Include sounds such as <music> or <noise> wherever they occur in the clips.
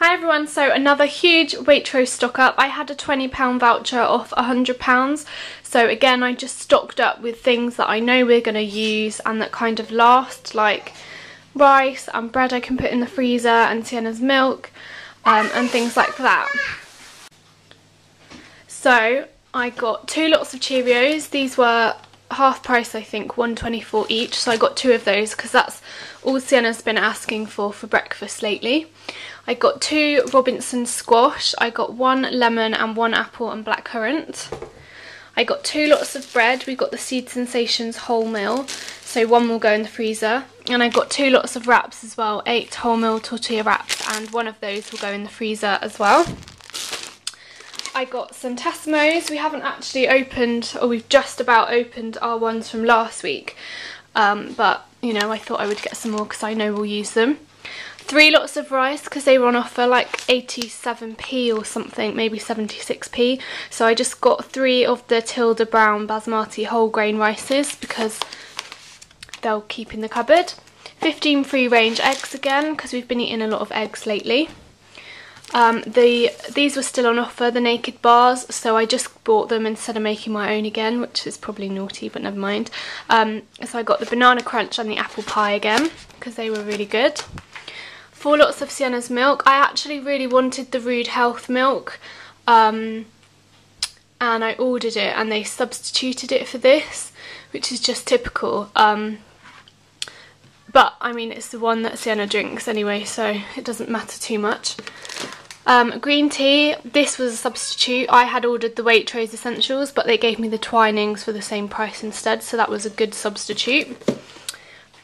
Hi everyone, so another huge Waitrose stock up. I had a £20 voucher off £100 so again I just stocked up with things that I know we're going to use and that kind of last like rice and bread I can put in the freezer and Sienna's milk um, and things like that. So I got two lots of Cheerios. These were half price I think, 124 each so I got two of those because that's all Sienna's been asking for for breakfast lately. I got two Robinson squash, I got one lemon and one apple and blackcurrant. I got two lots of bread, we got the Seed Sensations wholemeal, so one will go in the freezer. And I got two lots of wraps as well, eight wholemeal tortilla wraps and one of those will go in the freezer as well. I got some Tassimos. We haven't actually opened, or we've just about opened our ones from last week. Um, but, you know, I thought I would get some more because I know we'll use them three lots of rice because they were on offer like 87p or something, maybe 76p. So I just got three of the Tilda Brown Basmati whole grain rices because they'll keep in the cupboard. 15 free range eggs again because we've been eating a lot of eggs lately. Um, the These were still on offer, the naked bars, so I just bought them instead of making my own again, which is probably naughty, but never mind. Um, so I got the banana crunch and the apple pie again because they were really good four lots of Sienna's milk. I actually really wanted the Rude Health milk um, and I ordered it and they substituted it for this, which is just typical. Um, but I mean it's the one that Sienna drinks anyway so it doesn't matter too much. Um, green tea, this was a substitute. I had ordered the Waitrose Essentials but they gave me the Twinings for the same price instead so that was a good substitute.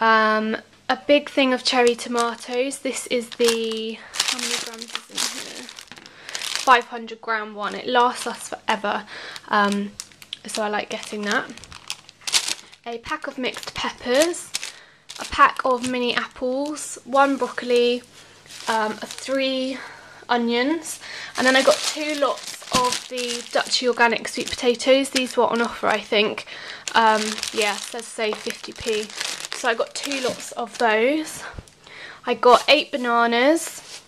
Um, a big thing of cherry tomatoes. This is the, how many grams is in here? 500 gram one. It lasts us forever, um, so I like getting that. A pack of mixed peppers, a pack of mini apples, one broccoli, um, three onions, and then I got two lots of the Duchy Organic sweet potatoes. These were on offer, I think. Um, yeah, says say 50p so I got two lots of those. I got eight bananas.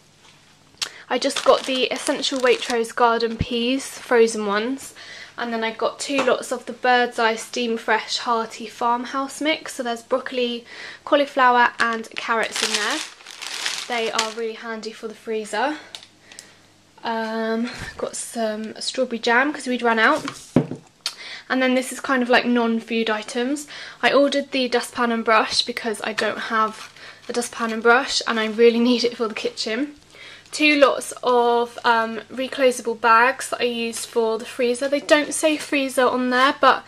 I just got the Essential Waitrose Garden Peas, frozen ones. And then I got two lots of the Bird's Eye Steam Fresh Hearty Farmhouse Mix. So there's broccoli, cauliflower and carrots in there. They are really handy for the freezer. Um, got some strawberry jam because we'd run out and then this is kind of like non-food items. I ordered the dustpan and brush because I don't have a dustpan and brush and I really <laughs> need it for the kitchen. Two lots of um, reclosable bags that I use for the freezer. They don't say freezer on there but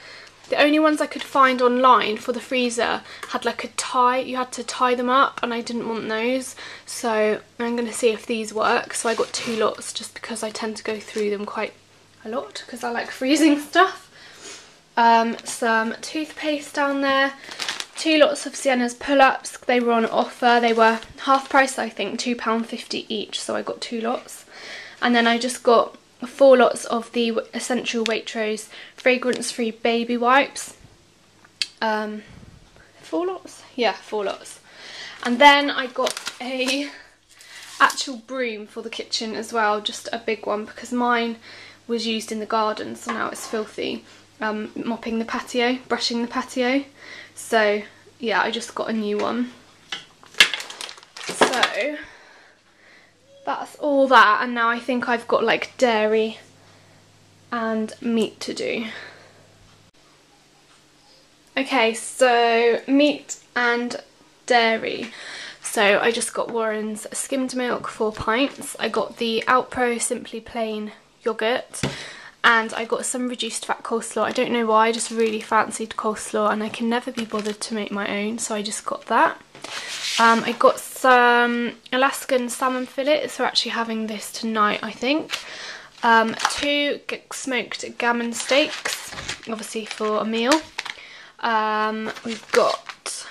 the only ones I could find online for the freezer had like a tie, you had to tie them up and I didn't want those. So I'm going to see if these work. So I got two lots just because I tend to go through them quite a lot because I like <laughs> freezing stuff um, some toothpaste down there, two lots of Sienna's pull-ups. They were on offer. They were half price, I think, £2.50 each, so I got two lots. And then I just got four lots of the Essential Waitrose fragrance-free baby wipes. Um, four lots? Yeah, four lots. And then I got a <laughs> actual broom for the kitchen as well, just a big one because mine was used in the garden so now it's filthy um, mopping the patio, brushing the patio. So yeah, I just got a new one. So that's all that and now I think I've got like dairy and meat to do. Okay, so meat and dairy. So I just got Warren's skimmed milk, four pints. I got the Alpro Simply Plain yogurt and I got some reduced fat coleslaw. I don't know why, I just really fancied coleslaw and I can never be bothered to make my own, so I just got that. Um, I got some Alaskan salmon fillets, we're actually having this tonight I think. Um, two smoked gammon steaks, obviously for a meal. Um, we've got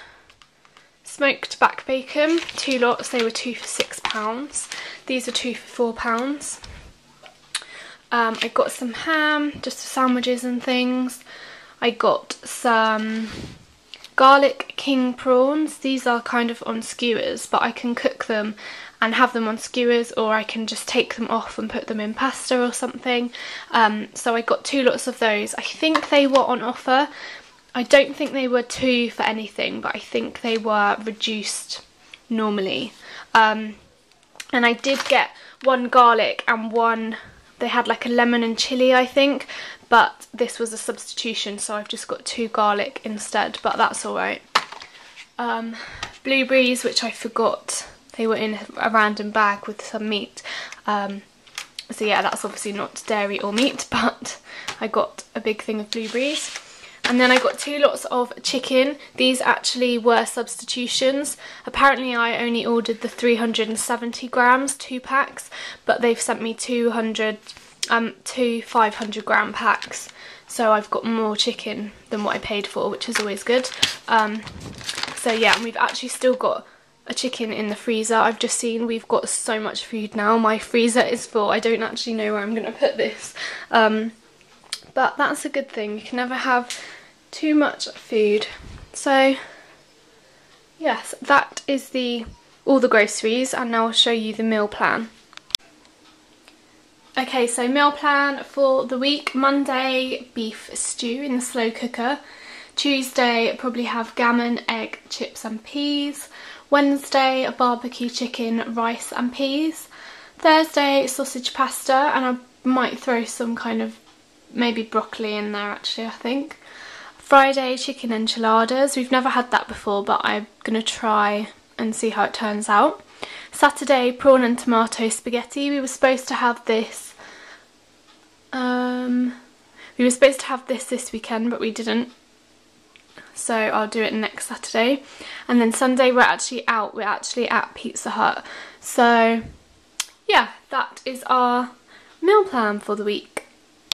smoked back bacon, two lots, they were two for six pounds. These are two for four pounds. Um, I got some ham, just for sandwiches and things. I got some garlic king prawns. These are kind of on skewers, but I can cook them and have them on skewers or I can just take them off and put them in pasta or something. Um, so I got two lots of those. I think they were on offer. I don't think they were two for anything, but I think they were reduced normally. Um, and I did get one garlic and one, they had like a lemon and chilli I think, but this was a substitution so I've just got two garlic instead, but that's alright. Um, blueberries, which I forgot they were in a random bag with some meat. Um, so yeah, that's obviously not dairy or meat, <laughs> but I got a big thing of blueberries. And then I got two lots of chicken. These actually were substitutions. Apparently I only ordered the 370 grams, two packs, but they've sent me 200, um, two 500 gram packs. So I've got more chicken than what I paid for, which is always good. Um, so yeah, and we've actually still got a chicken in the freezer. I've just seen we've got so much food now. My freezer is full. I don't actually know where I'm going to put this. Um, but that's a good thing. You can never have too much food. So yes, that is the all the groceries and now I'll show you the meal plan. Okay, so meal plan for the week. Monday, beef stew in the slow cooker. Tuesday, probably have gammon, egg, chips and peas. Wednesday, barbecue chicken, rice and peas. Thursday, sausage pasta and I might throw some kind of maybe broccoli in there actually I think. Friday chicken enchiladas. We've never had that before but I'm going to try and see how it turns out. Saturday prawn and tomato spaghetti. We were supposed to have this um we were supposed to have this this weekend but we didn't so I'll do it next Saturday and then Sunday we're actually out we're actually at Pizza Hut so yeah that is our meal plan for the week